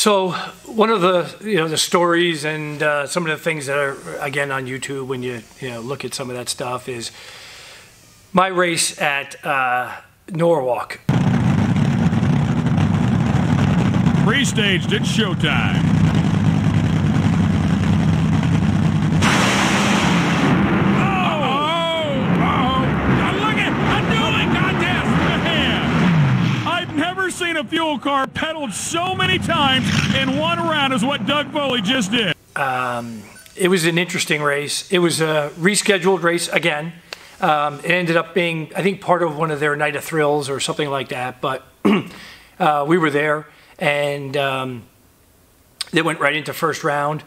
So one of the you know the stories and uh, some of the things that are again on YouTube when you you know look at some of that stuff is my race at uh, Norwalk. Pre-staged, it's showtime. A fuel car pedaled so many times in one round is what Doug Foley just did. Um, it was an interesting race. It was a rescheduled race again. Um, it ended up being, I think, part of one of their Night of Thrills or something like that. But uh, we were there, and um, they went right into first round.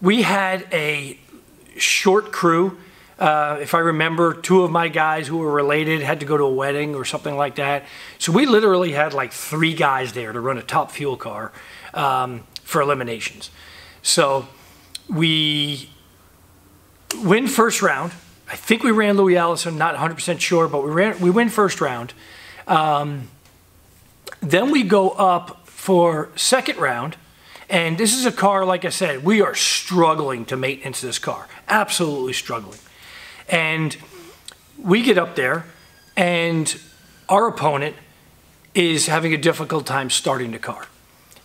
We had a short crew. Uh, if I remember, two of my guys who were related had to go to a wedding or something like that. So we literally had like three guys there to run a top fuel car um, for eliminations. So we win first round. I think we ran Louis Allison, not 100% sure, but we ran we win first round. Um, then we go up for second round, and this is a car, like I said, we are struggling to maintenance this car, absolutely struggling. And we get up there, and our opponent is having a difficult time starting the car.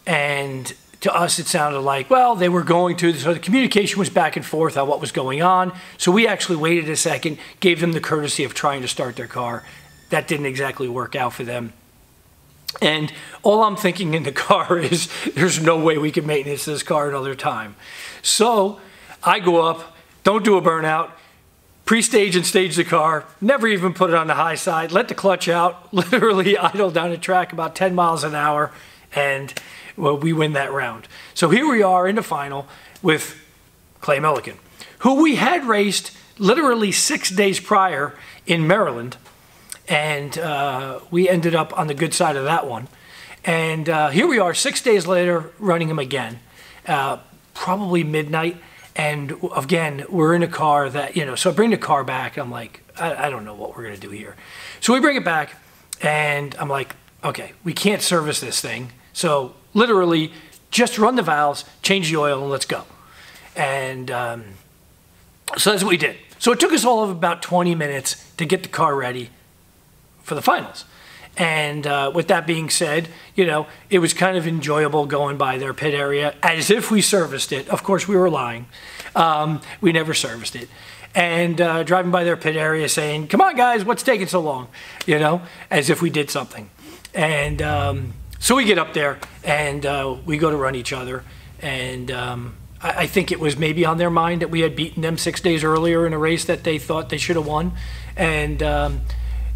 And to us, it sounded like, well, they were going to. So the communication was back and forth on what was going on. So we actually waited a second, gave them the courtesy of trying to start their car. That didn't exactly work out for them. And all I'm thinking in the car is there's no way we can maintenance this car another time. So I go up, don't do a burnout, pre-stage and stage the car, never even put it on the high side, let the clutch out, literally idle down the track about 10 miles an hour, and well, we win that round. So here we are in the final with Clay Millican, who we had raced literally six days prior in Maryland and uh, we ended up on the good side of that one. And uh, here we are, six days later, running him again, uh, probably midnight. And again, we're in a car that, you know, so I bring the car back. I'm like, I, I don't know what we're going to do here. So we bring it back, and I'm like, okay, we can't service this thing. So literally, just run the valves, change the oil, and let's go. And um, so that's what we did. So it took us all of about 20 minutes to get the car ready for the finals. And uh, with that being said, you know, it was kind of enjoyable going by their pit area as if we serviced it. Of course, we were lying. Um, we never serviced it. And uh, driving by their pit area saying, come on, guys, what's taking so long? You know, as if we did something. And um, so we get up there and uh, we go to run each other. And um, I, I think it was maybe on their mind that we had beaten them six days earlier in a race that they thought they should have won. And um,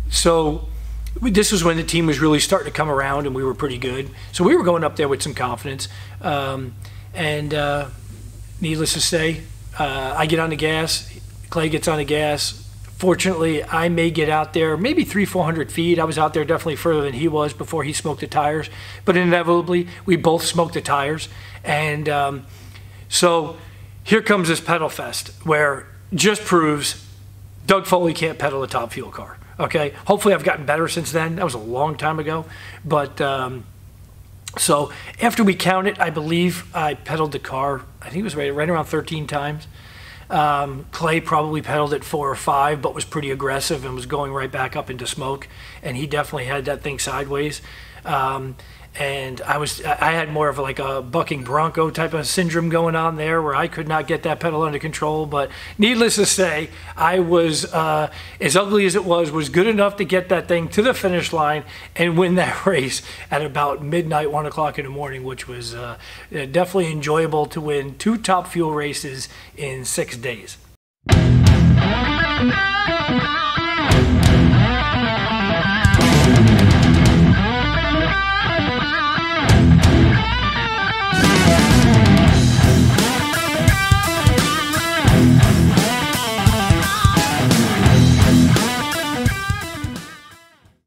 so this was when the team was really starting to come around and we were pretty good. So we were going up there with some confidence. Um, and uh, needless to say, uh, I get on the gas, Clay gets on the gas. Fortunately, I may get out there maybe three, 400 feet. I was out there definitely further than he was before he smoked the tires. But inevitably, we both smoked the tires. And um, so here comes this pedal fest where just proves Doug Foley can't pedal a top fuel car. Okay, hopefully I've gotten better since then. That was a long time ago, but um, so after we counted, I believe I pedaled the car. I think it was right, right around 13 times. Um, Clay probably pedaled it four or five, but was pretty aggressive and was going right back up into smoke. And he definitely had that thing sideways. Um, and I was I had more of like a bucking bronco type of syndrome going on there where I could not get that pedal under control. But needless to say, I was uh, as ugly as it was was good enough to get that thing to the finish line and win that race at about midnight, one o'clock in the morning, which was uh, definitely enjoyable to win two top fuel races in six days.